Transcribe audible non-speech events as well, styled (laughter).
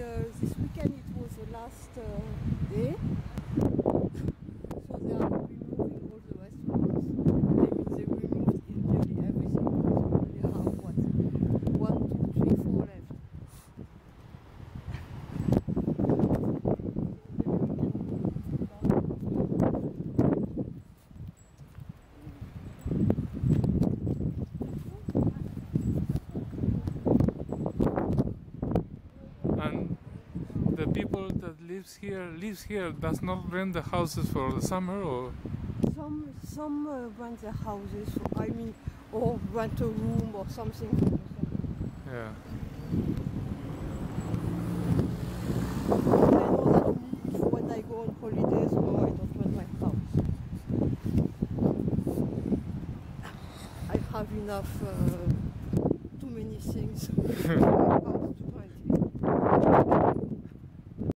uh, this weekend it was the last uh, day. the people that lives here lives here does not rent the houses for the summer or? Some some uh, rent the houses i mean or rent a room or something. Yeah. When i go on holidays i don't rent my house. I have enough uh, too many things. (laughs) (laughs)